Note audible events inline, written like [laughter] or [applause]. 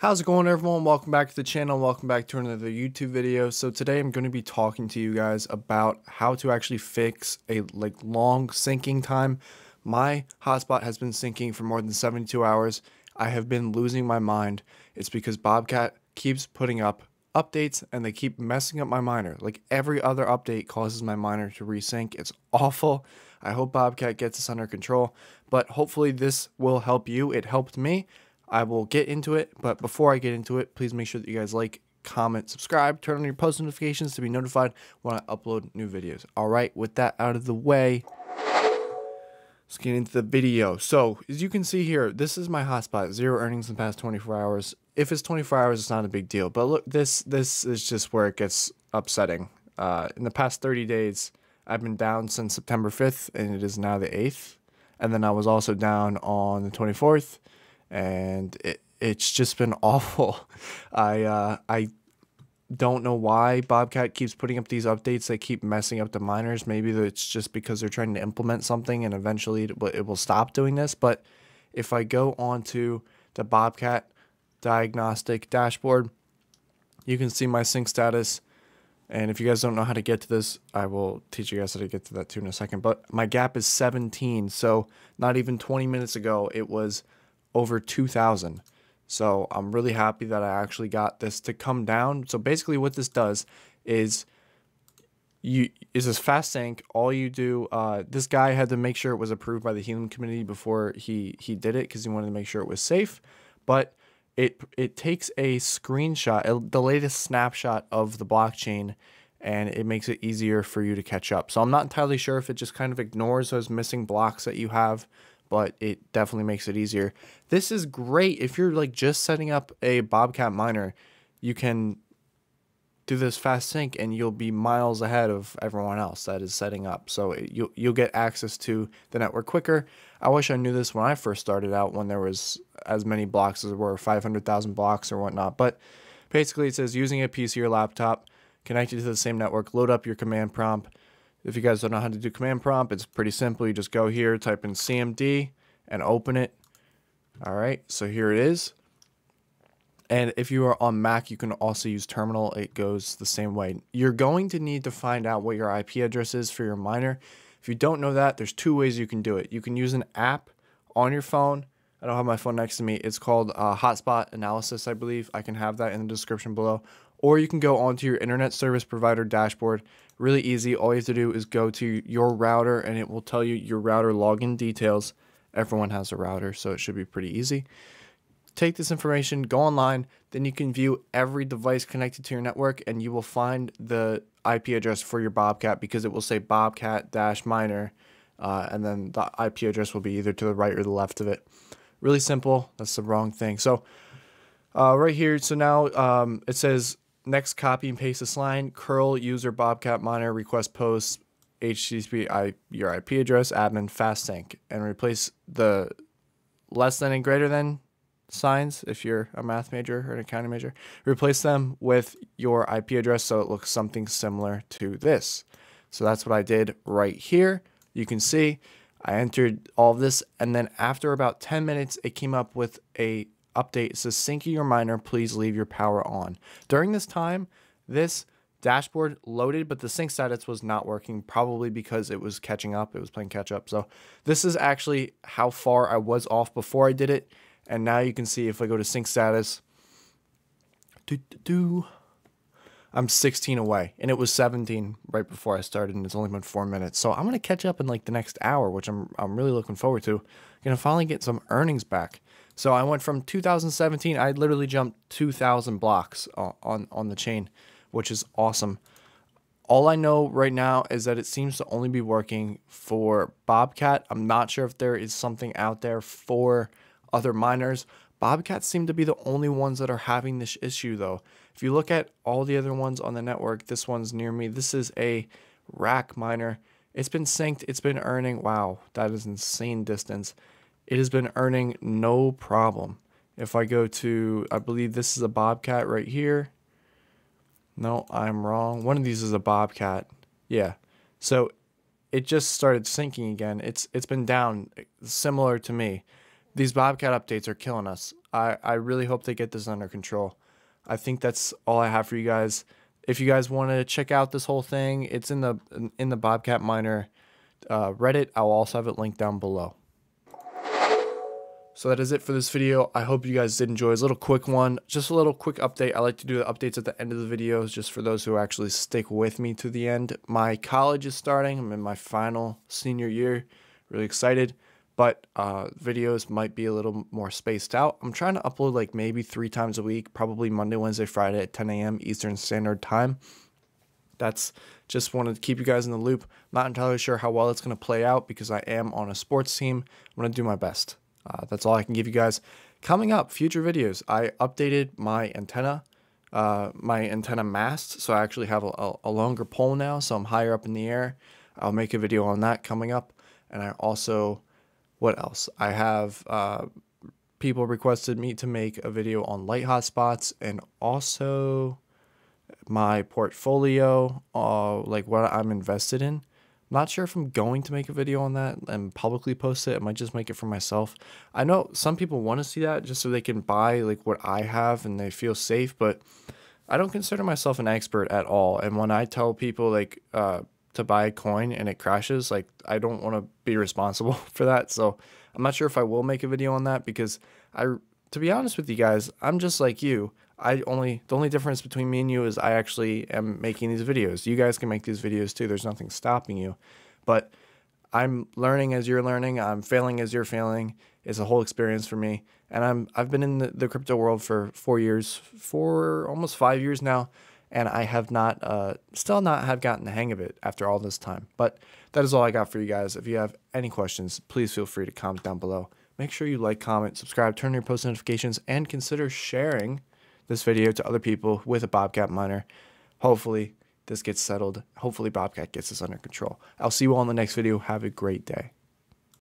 How's it going everyone? Welcome back to the channel. Welcome back to another YouTube video. So today I'm going to be talking to you guys about how to actually fix a like long syncing time. My hotspot has been syncing for more than 72 hours. I have been losing my mind. It's because Bobcat keeps putting up updates and they keep messing up my miner. Like every other update causes my miner to resync. It's awful. I hope Bobcat gets this under control, but hopefully this will help you. It helped me. I will get into it, but before I get into it, please make sure that you guys like, comment, subscribe, turn on your post notifications to be notified when I upload new videos. All right, with that out of the way, let's get into the video. So, as you can see here, this is my hotspot. Zero earnings in the past 24 hours. If it's 24 hours, it's not a big deal. But look, this this is just where it gets upsetting. Uh, in the past 30 days, I've been down since September 5th, and it is now the 8th. And then I was also down on the 24th and it, it's just been [laughs] awful. I uh, I don't know why Bobcat keeps putting up these updates that keep messing up the miners. Maybe it's just because they're trying to implement something and eventually it it will stop doing this. But if I go onto the Bobcat diagnostic dashboard, you can see my sync status. And if you guys don't know how to get to this, I will teach you guys how to get to that too in a second. But my gap is 17. So not even 20 minutes ago, it was over 2,000. So I'm really happy that I actually got this to come down. So basically what this does is you is this fast sync all you do uh, this guy had to make sure it was approved by the Helium community before he he did it because he wanted to make sure it was safe but it it takes a screenshot the latest snapshot of the blockchain and it makes it easier for you to catch up so i'm not entirely sure if it just kind of ignores those missing blocks that you have but it definitely makes it easier. This is great if you're like just setting up a Bobcat miner. You can do this fast sync and you'll be miles ahead of everyone else that is setting up. So you'll you'll get access to the network quicker. I wish I knew this when I first started out when there was as many blocks as there were 500,000 blocks or whatnot. But basically it says using a PC or laptop connected to the same network, load up your command prompt if you guys don't know how to do command prompt, it's pretty simple. You just go here, type in CMD, and open it. All right, so here it is. And if you are on Mac, you can also use terminal. It goes the same way. You're going to need to find out what your IP address is for your miner. If you don't know that, there's two ways you can do it. You can use an app on your phone. I don't have my phone next to me. It's called uh, Hotspot Analysis, I believe. I can have that in the description below. Or you can go onto your internet service provider dashboard Really easy. All you have to do is go to your router and it will tell you your router login details. Everyone has a router, so it should be pretty easy. Take this information, go online, then you can view every device connected to your network and you will find the IP address for your Bobcat because it will say Bobcat dash miner uh, and then the IP address will be either to the right or the left of it. Really simple. That's the wrong thing. So uh, right here, so now um, it says next copy and paste this line curl user bobcat monitor request post http I, your ip address admin fast sync and replace the less than and greater than signs if you're a math major or an accounting major. Replace them with your ip address so it looks something similar to this. So that's what i did right here. You can see i entered all of this and then after about 10 minutes it came up with a update says syncing your miner, please leave your power on. During this time, this dashboard loaded, but the sync status was not working, probably because it was catching up. It was playing catch up. So this is actually how far I was off before I did it. And now you can see if I go to sync status, do, do, do, I'm 16 away, and it was 17 right before I started, and it's only been four minutes. So I'm gonna catch up in like the next hour, which I'm I'm really looking forward to. Gonna finally get some earnings back. So I went from 2017, I literally jumped 2,000 blocks on, on the chain, which is awesome. All I know right now is that it seems to only be working for Bobcat. I'm not sure if there is something out there for other miners. Bobcats seem to be the only ones that are having this issue though. If you look at all the other ones on the network, this one's near me. This is a Rak miner. It's been synced. It's been earning. Wow, that is insane distance it has been earning no problem. If I go to, I believe this is a Bobcat right here. No, I'm wrong. One of these is a Bobcat. Yeah. So it just started syncing again. It's it's been down similar to me. These Bobcat updates are killing us. I, I really hope they get this under control. I think that's all I have for you guys. If you guys want to check out this whole thing, it's in the in the Bobcat Miner uh, Reddit. I'll also have it linked down below. So that is it for this video. I hope you guys did enjoy. It's a little quick one, just a little quick update. I like to do the updates at the end of the videos just for those who actually stick with me to the end. My college is starting. I'm in my final senior year. Really excited but uh, videos might be a little more spaced out. I'm trying to upload like maybe three times a week, probably Monday, Wednesday, Friday at 10 a.m. Eastern Standard Time. That's just wanted to keep you guys in the loop. Not entirely sure how well it's going to play out because I am on a sports team. I'm going to do my best. Uh, that's all I can give you guys. Coming up, future videos. I updated my antenna, uh, my antenna mast, so I actually have a, a longer pole now, so I'm higher up in the air. I'll make a video on that coming up, and I also what else? I have uh, people requested me to make a video on light hotspots and also my portfolio, uh, like what I'm invested in. I'm not sure if I'm going to make a video on that and publicly post it. I might just make it for myself. I know some people want to see that just so they can buy like what I have and they feel safe, but I don't consider myself an expert at all. And when I tell people like uh, to buy a coin and it crashes, like I don't want to be responsible [laughs] for that. So I'm not sure if I will make a video on that because I, to be honest with you guys, I'm just like you. I only the only difference between me and you is I actually am making these videos. You guys can make these videos too. There's nothing stopping you, but I'm learning as you're learning. I'm failing as you're failing. It's a whole experience for me, and I'm I've been in the, the crypto world for four years, for almost five years now and I have not, uh, still not have gotten the hang of it after all this time. But that is all I got for you guys. If you have any questions, please feel free to comment down below. Make sure you like, comment, subscribe, turn on your post notifications, and consider sharing this video to other people with a Bobcat miner. Hopefully, this gets settled. Hopefully, Bobcat gets this under control. I'll see you all in the next video. Have a great day.